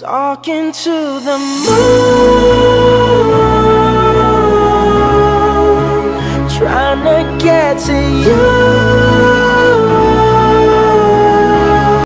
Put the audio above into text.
Talking to the moon, trying to get to you.